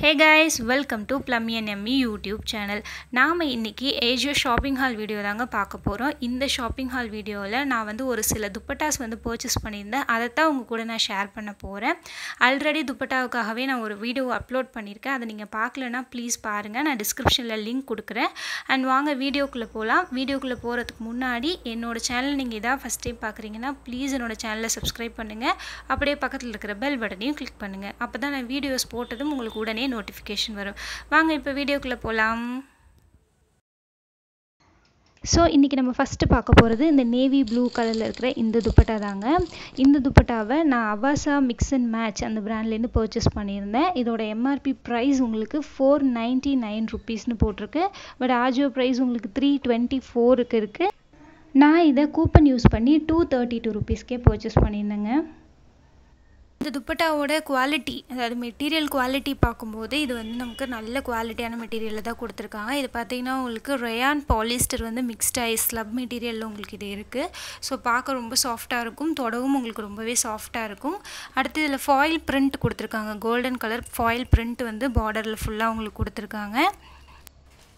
Hey guys welcome to பிளம்மியன் எம்மி YouTube channel நாம் இன்றைக்கி ஏஜியோ ஷாப்பிங் ஹால் வீடியோ தாங்க பார்க்க போகிறோம் இந்த ஷாப்பிங் ஹால் வீடியோவில் நான் வந்து ஒரு சில துப்பட்டாஸ் வந்து பர்ச்சேஸ் பண்ணியிருந்தேன். அதை தான் உங்கள் கூட நான் ஷேர் பண்ண போகிறேன் ஆல்ரெடி துப்பட்டாவுக்காகவே நான் ஒரு வீடியோ அப்லோட் பண்ணியிருக்கேன். அதை நீங்கள் பார்க்கலன்னா ப்ளீஸ் பாருங்கள் நான் டிஸ்கிரிப்ஷனில் லிங்க் கொடுக்குறேன். அண்ட் வாங்க வீடியோக்குள்ளே போகலாம் வீடியோக்குள்ளே போகிறதுக்கு முன்னாடி என்னோடய சேனல் நீங்கள் இதாக ஃபஸ்ட் டைம் பார்க்குறீங்கன்னா ப்ளீஸ் என்னோடய சேனலை சப்ஸ்கிரைப் பண்ணுங்கள் அப்படியே பக்கத்தில் இருக்கிற பெல் பட்டனையும் கிளிக் பண்ணுங்கள் அப்போ தான் நான் வீடியோஸ் போட்டதும் உங்களுக்கு உடனே நோட்டிஃபிகேஷன் வரும். வாங்க இப்போ வீடியோக்குள்ளே போகலாம் ஸோ இன்றைக்கி நம்ம ஃபஸ்ட்டு பார்க்க போகிறது இந்த நேவி ப்ளூ கலரில் இருக்கிற இந்த துப்பட்டா தாங்க. இந்த துப்பட்டாவை நான் அவாசா மிக்ஸ் அண்ட் மேட்ச் அந்த ப்ராண்ட்லேருந்து பர்ச்சேஸ் பண்ணியிருந்தேன். இதோட எம்ஆர்பி ப்ரைஸ் உங்களுக்கு ஃபோர் நைன்ட்டி நைன் ருபீஸ்னு போட்டிருக்கு. பட் ஆஜியோ ப்ரைஸ் உங்களுக்கு த்ரீ டுவெண்ட்டி ஃபோருக்கு இருக்குது நான் இதை கூப்பன் யூஸ் பண்ணி டூ தேர்ட்டி டூ ருபீஸ்க்கே பர்ச்சேஸ் பண்ணியிருந்தேங்க. இந்த துப்பட்டாவோட குவாலிட்டி அதாவது மெட்டீரியல் குவாலிட்டி பார்க்கும்போது இது வந்து நமக்கு நல்ல குவாலிட்டியான மெட்டீரியலில் தான் கொடுத்துருக்காங்க. இது பார்த்திங்கன்னா உங்களுக்கு ரயான் பாலிஸ்டர் வந்து மிக்ஸ்ட் ஸ்லப் மெட்டீரியலில் உங்களுக்கு இது இருக்குது ஸோ பார்க்க ரொம்ப சாஃப்டாக இருக்கும். தொடவும் உங்களுக்கு ரொம்பவே சாஃப்டாக இருக்கும். அடுத்து இதில் ஃபாயில் பிரிண்ட் கொடுத்துருக்காங்க. கோல்டன் கலர் ஃபாயில் பிரிண்ட் வந்து பார்டரில் ஃபுல்லாக உங்களுக்கு கொடுத்துருக்காங்க.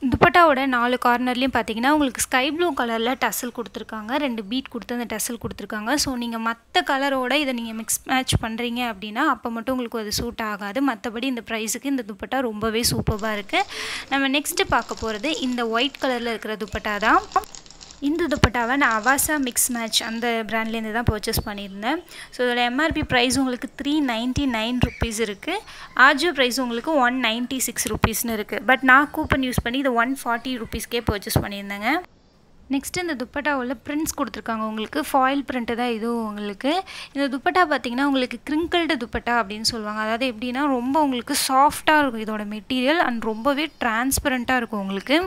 துப்பட்டாவோட நாலு கார்னர்லேயும் பார்த்தீங்கன்னா உங்களுக்கு ஸ்கை ப்ளூ கலரில் டசல் கொடுத்துருக்காங்க. ரெண்டு பீட் கொடுத்து அந்த டசல் கொடுத்துருக்காங்க. ஸோ நீங்கள் மற்ற கலரோட இதை நீங்கள் மிக்ஸ் மேட்ச் பண்ணுறீங்க அப்படின்னா அப்போ மட்டும் உங்களுக்கு அது சூட் ஆகாது. மற்றபடி இந்த ப்ரைஸுக்கு இந்த துப்பட்டா ரொம்பவே சூப்பராக இருக்குது நம்ம நெக்ஸ்ட்டு பார்க்க போகிறது இந்த ஒயிட் கலரில் இருக்கிற துப்பட்டா தான். இந்த துப்பட்டாவை நான் அவாசா மிக்ஸ் மேட்ச் அந்த ப்ராண்ட்லேருந்து தான் பர்ச்சேஸ் பண்ணியிருந்தேன். ஸோ இதோட எம்ஆர்பி ப்ரைஸ் உங்களுக்கு த்ரீ நைன்ட்டி நைன் ருபீஸ் இருக்குது ஆஜியோ ப்ரைஸ் உங்களுக்கு ஒன் நைன்ட்டி சிக்ஸ் ருபீஸ்னு இருக்குது பட் நான் கூப்பன் யூஸ் பண்ணி இது ஒன் ஃபார்ட்டி ருபீஸ்க்கே பர்ச்சேஸ் பண்ணியிருந்தேங்க. நெக்ஸ்ட்டு இந்த துப்பட்டாவில் பிரிண்ட்ஸ் கொடுத்துருக்காங்க. உங்களுக்கு ஃபாயில் பிரிண்ட்டு தான் இதுவும் உங்களுக்கு. இந்த துப்பட்டா பார்த்திங்கன்னா உங்களுக்கு கிரிங்கிள்டு துப்பட்டா அப்படின்னு சொல்லுவாங்க. அதாவது எப்படின்னா ரொம்ப உங்களுக்கு சாஃப்டாக இருக்கும் இதோட மெட்டீரியல் அண்ட் ரொம்பவே டிரான்ஸ்பரண்ட்டாக இருக்கும் உங்களுக்கு.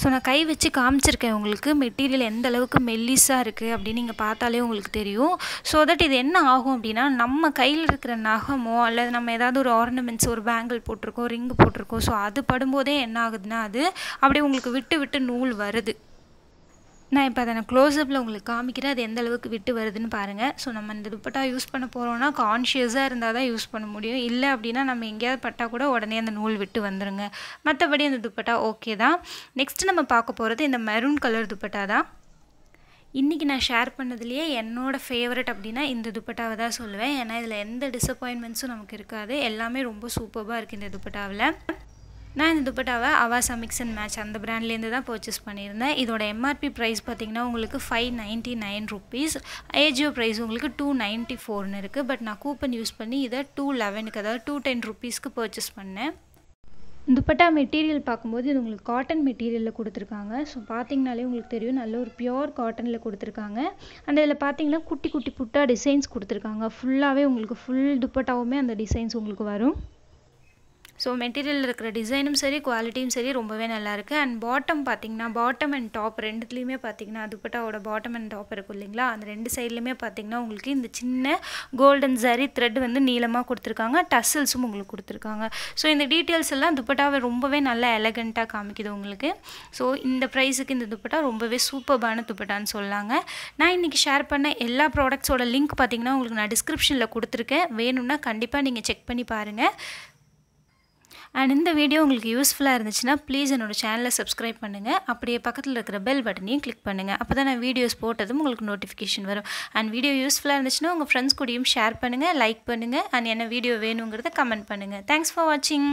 ஸோ நான் கை வச்சு காமிச்சிருக்கேன் உங்களுக்கு. மெட்டீரியல் எந்த அளவுக்கு மெல்லிஸாக இருக்குது அப்படின்னு நீங்கள் பார்த்தாலே உங்களுக்கு தெரியும். ஸோ தட் இது என்ன ஆகும் அப்படின்னா நம்ம கையில் இருக்கிற நகமோ அல்லது நம்ம ஏதாவது ஒரு ஆர்னமெண்ட்ஸ் ஒரு பேங்கிள் போட்டிருக்கோம் ரிங்கு போட்டிருக்கோம். ஸோ அது படும்போதே என்ன ஆகுதுன்னா அது அப்படியே உங்களுக்கு விட்டு விட்டு நூல் வருது. நான் இப்போ அதை நான் க்ளோஸ்அப்பில் உங்களுக்கு காமிக்கிறேன். அது எந்த அளவுக்கு விட்டு வருதுன்னு பாருங்கள் ஸோ நம்ம இந்த துப்பட்டா யூஸ் பண்ண போகிறோன்னா கான்ஷியஸாக இருந்தால் தான் யூஸ் பண்ண முடியும். இல்லை அப்படின்னா நம்ம எங்கேயாவது பட்டால் கூட உடனே அந்த நூல் விட்டு வந்துடுங்க மற்றபடி அந்த துப்பட்டா ஓகே தான். நெக்ஸ்ட் நம்ம பார்க்க போகிறது இந்த மெரூன் கலர் துப்பட்டா தான். இன்றைக்கி நான் ஷேர் பண்ணதுலேயே என்னோடய ஃபேவரட் அப்படின்னா இந்த துப்பட்டாவை தான் சொல்லுவேன். ஏன்னா இதில் எந்த டிசப்பாயின்மெண்ட்ஸும் நமக்கு இருக்காது. எல்லாமே ரொம்ப சூப்பராக இருக்குது இந்த துப்பட்டாவில். நான் இந்த துப்பட்டாவை அவாசா மிக்ஸ் அண்ட் மேட்ச் அந்த ப்ராண்ட்லேருந்து தான் பர்ச்சேஸ் பண்ணியிருந்தேன். இதோட எம்ஆர்பி ப்ரைஸ் பார்த்திங்கன்னா உங்களுக்கு five ninety nine rupees Ajio price உங்களுக்கு டூ நைன்ட்டி ஃபோர்னு இருக்குது பட் நான் கூப்பன் யூஸ் பண்ணி இதை டூ லெவனுக்கு அதாவது டூ டென் ருபீஸ்க்கு பர்ச்சேஸ் பண்ணேன். துப்பட்டா மெட்டீரியல் பார்க்கும்போது இது உங்களுக்கு காட்டன் மெட்டீரியலில் கொடுத்துருக்காங்க. ஸோ பார்த்தீங்கனாலே உங்களுக்கு தெரியும் நல்ல ஒரு பியோர் காட்டனில் கொடுத்துருக்காங்க. அந்த இதில் பார்த்தீங்கன்னா குட்டி குட்டி புட்டா டிசைன்ஸ் கொடுத்துருக்காங்க. ஃபுல்லாகவே உங்களுக்கு ஃபுல் துப்பட்டாவுமே அந்த டிசைன்ஸ் உங்களுக்கு வரும். ஸோ மெட்டீரியல் இருக்கிற டிசைனும் சரி குவாலிட்டியும் சரி ரொம்பவே நல்லாயிருக்கு அண்ட் பாட்டம் பார்த்தீங்கன்னா பாட்டம் அண்ட் டாப் ரெண்டுத்துலேயுமே பார்த்தீங்கன்னா துப்பட்டாவோட பாட்டம் அண்ட் டாப் இருக்கும் இல்லைங்களா? அந்த ரெண்டு சைட்லையுமே பார்த்தீங்கன்னா உங்களுக்கு இந்த சின்ன கோல்டன் ஜரி த்ரெட் வந்து நீளமாக கொடுத்துருக்காங்க. டசல்ஸும் உங்களுக்கு கொடுத்துருக்காங்க. ஸோ இந்த டீட்டெயில்ஸ் எல்லாம் துப்பட்டாவை ரொம்பவே நல்லா எலகண்ட்டாக காமிக்குது உங்களுக்கு. ஸோ இந்த ப்ரைஸுக்கு இந்த துப்பட்டா ரொம்பவே சூப்பர்பான துப்பட்டான்னு சொல்லாங்க. நான் இன்றைக்கி ஷேர் பண்ண எல்லா ப்ராடக்ட்ஸோட லிங்க் பார்த்தீங்கன்னா உங்களுக்கு நான் டிஸ்கிரிப்ஷனில் கொடுத்துருக்கேன். வேணும்னா கண்டிப்பாக நீங்கள் செக் பண்ணி பாருங்கள் அண்ட் இந்த வீடியோ உங்களுக்கு யூஸ்ஃபுல்லாக இருந்துச்சுன்னா ப்ளீஸ் என்னோடய சேனலை சப்ஸ்கிரைப் பண்ணுங்கள் அப்படியே பக்கத்தில் இருக்கிற பெல் பட்டனையும் கிளிக் பண்ணுங்கள் அப்போ தான் நான் வீடியோஸ் போட்டதும் உங்களுக்கு நோட்டிஃபிகேஷன் வரும். அண்ட் வீடியோ யூஸ்ஃபுல்லாக இருந்துச்சுன்னா உங்கள் ஃப்ரெண்ட்ஸ் கூடயும் ஷேர் பண்ணுங்கள் லைக் பண்ணுங்கள் அண்ட் என்ன வீடியோ வேணுங்கிறத கமெண்ட் பண்ணுங்கள் தேங்க்ஸ் ஃபார் வாட்சிங்